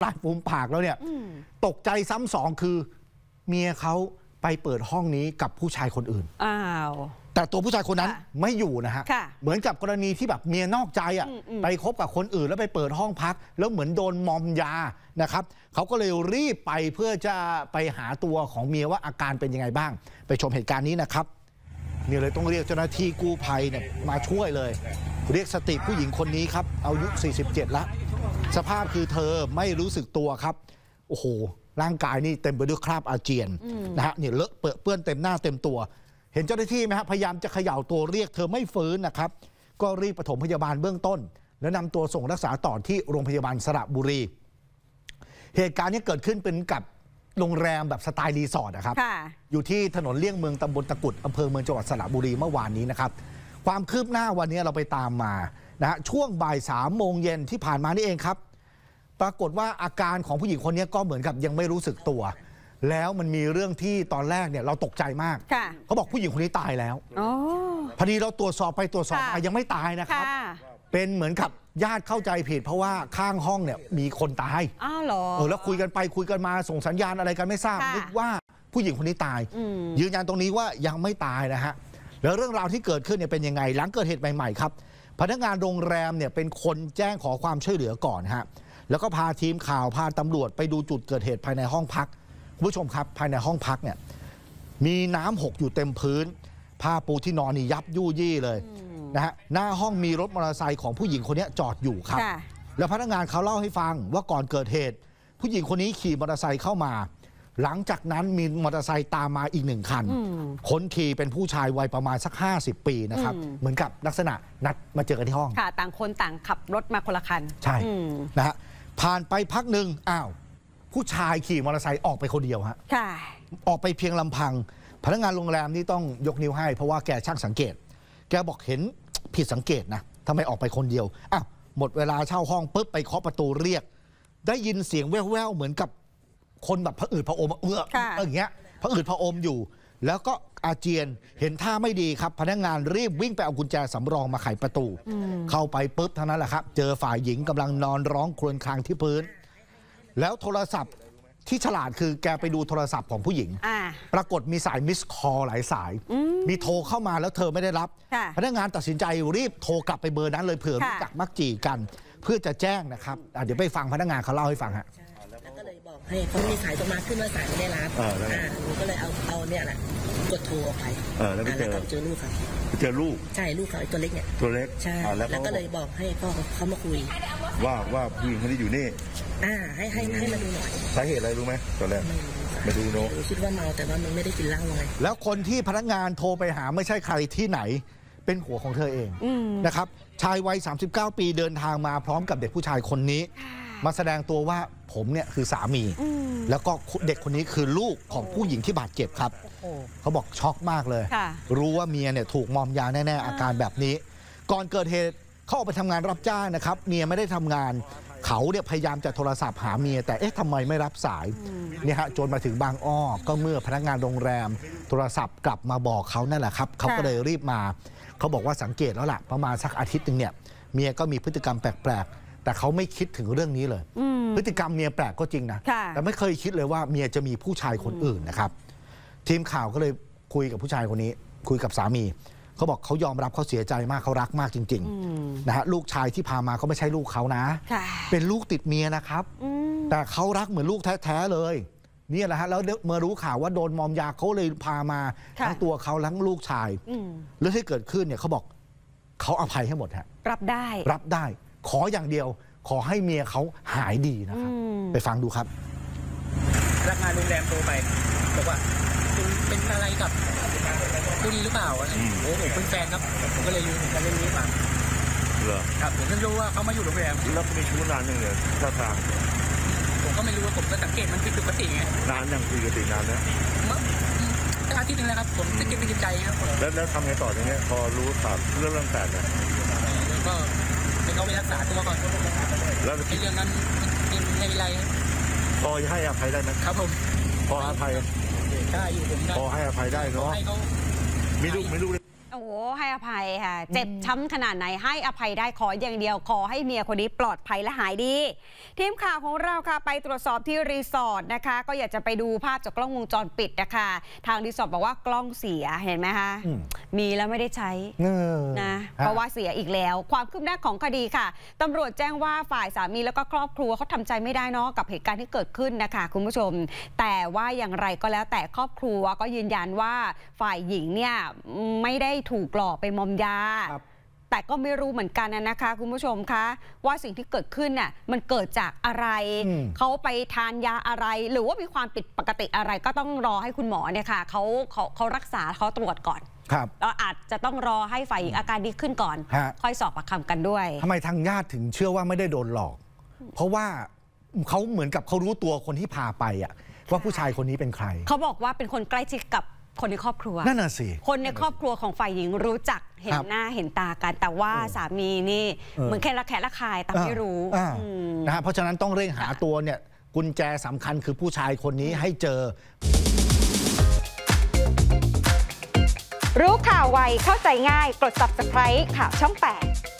ปลายฟูมปากแล้วเนี่ยตกใจซ้ำสองคือ เมียเขาไปเปิดห้องนี้กับผู้ชายคนอื่น อ้าว แต่ตัวผู้ชายคนนั้นค่ะไม่อยู่นะฮะค่ะเหมือนกับกรณีที่แบบเมียนอกใจอะอืมอืมไปคบกับคนอื่นแล้วไปเปิดห้องพัก แล้วเหมือนโดนมอมยานะครับเขาก็เลยรีบไปเพื่อจะไปหาตัวของเมียว่าอาการเป็นยังไงบ้าง ไปชมเหตุการณ์นี้นะครับเมียเลยต้องเรียกเจ้าหน้าที่กู้ภัยเนี่ยมาช่วยเลย เรียกสติผู้หญิงคนนี้ครับอายุ 47ละ สภาพคือเธอไม่รู้สึกตัวครับ โอ้โห ร่างกายนี่เต็มไปด้วยคราบอาเจียนนะฮะเนี่ยเลอะเปื้อนเปื้อนเต็มหน้าเต็มตัว เห็นเจ้าหน้าที่ไหมฮะพยายามจะเขย่าตัวเรียกเธอไม่ฟื้นนะครับ ก็รีบปฐมพยาบาลเบื้องต้น แล้วนำตัวส่งรักษาต่อที่โรงพยาบาลสระบุรี เหตุการณ์นี้เกิดขึ้นเป็นกับโรงแรมแบบสไตล์รีสอร์ทนะครับค่ะอยู่ที่ถนนเลี่ยงเมืองตำบลตะกุดอำเภอเมืองจังหวัดสระบุรีเมื่อวานนี้นะครับ ความคืบหน้าวันนี้เราไปตามมา นะฮะช่วงบ่ายสามโมงเย็นที่ผ่านมานี่เองครับ ปรากฏว่าอาการของผู้หญิงคนนี้ก็เหมือนกับยังไม่รู้สึกตัว แล้วมันมีเรื่องที่ตอนแรกเนี่ยเราตกใจมาก ค่ะ เขาบอกผู้หญิงคนนี้ตายแล้ว อ๋อ พอดีเราตรวจสอบไปตรวจสอบมาค่ะ ยังไม่ตายนะครับ ค่ะเป็นเหมือนกับญาติเข้าใจผิด เพราะว่าข้างห้องเนี่ยมีคนตาย อ้าวเหรอ เออแล้วคุยกันไปคุยกันมาส่งสัญญาณอะไรกันไม่ทราบค่ะนึกว่าผู้หญิงคนนี้ตาย อืม ยืนยันตรงนี้ว่ายังไม่ตายนะฮะแล้วเรื่องราวที่เกิดขึ้นเนี่ยเป็นยังไง หลังเกิดเหตุใหม่ ๆ ครับ พนักงานโรงแรมเนี่ยเป็นคนแจ้งขอความช่วยเหลือก่อนฮะแล้วก็พาทีมข่าวพาตำรวจไปดูจุดเกิดเหตุภายในห้องพักคุณผู้ชมครับภายในห้องพักเนี่ยมีน้ำหกอยู่เต็มพื้น ผ้าปูที่นอนนี่ยับยู่ยี่เลยนะฮะหน้าห้องมีรถมอเตอร์ไซค์ของผู้หญิงคนนี้จอดอยู่ครับค่ะแล้วพนักงานเขาเล่าให้ฟังว่าก่อนเกิดเหตุ ผู้หญิงคนนี้ขี่มอเตอร์ไซค์เข้ามา หลังจากนั้นมีมอเตอร์ไซค์ตามมาอีกหนึ่งคันอืมคนขี่เป็นผู้ชายวัยประมาณสัก 50 ปีนะครับอืมเหมือนกับลักษณะนัดมาเจอกันที่ห้อง ค่ะ ต่างคนต่างขับรถมาคนละคัน ใช่อืมนะฮะผ่านไปพักหนึ่งอ้าว ผู้ชายขี่มอเตอร์ไซค์ออกไปคนเดียวฮะค่ะออกไปเพียงลำพัง พนักงานโรงแรมนี่ต้องยกนิ้วให้ เพราะว่าแกช่างสังเกต แกบอกเห็นผิดสังเกตนะทำไมออกไปคนเดียวอ้าวหมดเวลาเช่าห้องปุ๊บไปเคาะประตูเรียก ได้ยินเสียงแว่วๆเหมือนกับ คนแบบผะอืดผะอมเอื้อค่ะเอออย่างเงี้ยผะอืดผะอมอยู่ แล้วก็อาเจียนเห็นท่าไม่ดีครับ พนักงานรีบวิ่งไปเอากุญแจสำรองมาไขประตู เข้าไปปุ๊บเท่านั้นแหละครับ เจอฝ่ายหญิงกำลังนอนร้องครวญครางที่พื้น แล้วโทรศัพท์ที่ฉลาดคือแกไปดูโทรศัพท์ของผู้หญิงอ่าปรากฏมีสายมิสคอลหลายสาย มีโทรเข้ามาแล้วเธอไม่ได้รับค่ะพนักงานตัดสินใจรีบโทรกลับไปเบอร์นั้นเลยเผื่อค่ะรู้จักมักจีกัน เพื่อจะแจ้งนะครับอะเดี๋ยวไปฟังพนักงานเขาเล่าให้ฟังฮะแล้วก็เลย บอกให้เขามีสายโทรมาขึ้นว่าสายไม่ได้รับเออแล้วไงอ่าหนูก็เลยเอาเอาเนี่ยแหละกดโทรออกไปเออแล้วไปเจอก็เจอลูกครับเจอลูกใช่ลูกเขาไอ้ตัวเล็กเนี่ยตัวเล็กใช่อ่าแล้วแล้วเขาก็เลยบอกให้พ่อเขามาคุย ว่าว่าผู้หญิงคนนี้อยู่นี่อ่าให้ให้ให้มาดูหน่อยสาเหตุอะไรรู้ไหมตอนแรกไม่รู้ค่ะมาดูเนอะหนูคิดว่าเมาแต่ว่ามันไม่ได้กินเหล้าไงแล้วคนที่พนักงานโทรไปหาไม่ใช่ใครที่ไหน เป็นหัวของเธอเองนะครับชายวัย 39 ปีเดินทางมาพร้อมกับเด็กผู้ชายคนนี้ มาแสดงตัวว่าผมเนี่ยคือสามี แล้วก็เด็กคนนี้คือลูกของผู้หญิงที่บาดเจ็บครับ เขาบอกช็อกมากเลยค่ะรู้ว่าเมียเนี่ยถูกมอมยาแน่ ๆ อาการแบบนี้ ก่อนเกิดเหตุเขาออกไปทำงานรับจ้างนะครับ เมียไม่ได้ทำงาน เขาเนี่ยพยายามจะโทรศัพท์หาเมีย แต่เอ๊ะทำไมไม่รับสายเนี่ยฮะจนมาถึงบางอ้อก็เมื่อพนักงานโรงแรม โทรศัพท์กลับมาบอกเขานั่นแหละครับเขาก็เลยรีบมา เขาบอกว่าสังเกตแล้วล่ะประมาณสักอาทิตย์หนึ่งเนี่ยเมียก็มีพฤติกรรมแปลกๆ แต่เขาไม่คิดถึงเรื่องนี้เลย พฤติกรรมเมียแปลกก็จริงนะค่ะแต่ไม่เคยคิดเลยว่าเมียจะมีผู้ชายคนอื่นนะครับ ทีมข่าวก็เลยคุยกับผู้ชายคนนี้ คุยกับสามี เขาบอกเขายอมรับเขาเสียใจมากเขารักมากจริงๆนะฮะลูกชายที่พามาเขาไม่ใช่ลูกเขานะค่ะเป็นลูกติดเมียนะครับ แต่เขารักเหมือนลูกแท้ๆเลยเนี่ยแหละฮะแล้วเมื่อรู้ข่าวว่าโดนมอมยาเขาเลยพามาค่ะทั้งตัวเขาทั้งลูกชายอืมเรื่องที่เกิดขึ้นเนี่ยเขาบอกเขาอภัยให้หมดฮะรับได้ รับได้ ขออย่างเดียว ขอให้เมียเขาหายดีนะครับอืมไปฟังดูครับพนักงานโรงแรมโทรไปบอกว่าคุณเป็นอะไรกับ ผู้ดีหรือเปล่าอะไรโอ้ผมเป็นแฟนครับผมก็เลยรู้ผมก็เลยรู้ให้ฟังเหรอครับผมเพิ่งรู้ว่าเขามาอยู่โรงแรมแล้วมีชู้นานยังเลยท่าทางผมก็ไม่รู้ว่าผมก็สังเกตมันผิดปกติไงนานยังคุยกันตินานนะเมื่อตั้งอาทิตย์หนึงแล้วครับผมจะเก็บไปกินใจครับแล้วแล้วทำไงต่ออย่างเงี้ยพอรู้ข่าวเรื่องเรื่องแตกเนี่ยแล้วก็ให้เขาไปรักษาตัวก่อนแล้วไอ้เรื่องนั้นไม่ไม่เป็นไรพอให้อภัยได้ไหมครับผมพออภัย ได้อยู่ผมได้พอให้อภัยได้เนาะให้เขา มีลูกมีลูก โโอ้โหให้อภัยค่ะ เจ็บช้ำขนาดไหนให้อภัยได้ขออย่างเดียวขอให้เมียคนนี้ปลอดภัยและหายดี ทีมข่าวของเราค่ะไปตรวจสอบที่รีสอร์ทนะคะ ก็อยากจะไปดูภาพจากกล้องวงจรปิดนะคะ ทางรีสอร์ทบอกว่ากล้องเสียเห็นไหมคะอืมมีแล้วไม่ได้ใช้เออนะฮเพราะว่าเสียอีกแล้ว ความคืบหน้าของคดีค่ะตำรวจแจ้งว่าฝ่ายสามีแล้วก็ครอบครัวเขาทำใจไม่ได้เนาะกับเหตุการณ์ที่เกิดขึ้นนะคะ คุณผู้ชม แต่ว่าอย่างไรก็แล้วแต่ครอบครัวก็ยืนยันว่าฝ่ายหญิงเนี่ยไม่ได้ถูกหลอกไปมอมยาครับแต่ก็ไม่รู้เหมือนกันนะคะ คุณผู้ชมคะ ว่าสิ่งที่เกิดขึ้นน่ะมันเกิดจากอะไรอืมเขาไปทานยาอะไร หรือว่ามีความผิดปกติอะไร ก็ต้องรอให้คุณหมอเนี่ยค่ะเขาเขาเขารักษาเขาตรวจก่อนครับเราอาจจะต้องรอให้ฝ่ายหญิงอาการดีขึ้นก่อนฮะค่อยสอบปากคำกันด้วยทำไมทางญาติถึงเชื่อว่าไม่ได้โดนหลอก เพราะว่าเขาเหมือนกับเขารู้ตัวคนที่พาไปอะว่าผู้ชายคนนี้เป็นใคร เขาบอกว่าเป็นคนใกล้ชิดกับ คนในครอบครัว นั่นน่ะสิ คนในครอบครัวของฝ่ายหญิงรู้จักเห็คนรับหน้าเห็นตากัน แต่ว่าเออสามีนี่เออเหมือนแค่ละแคะละคายแต่ไม่รู้อ่าอืมนะฮะเพราะฉะนั้นต้องเร่งหาตัวเนี่ยกุญแจสำคัญคือผู้ชายคนนี้ให้เจอ รู้ข่าวไวเข้าใจง่ายกด subscribe ข่าวช่อง 8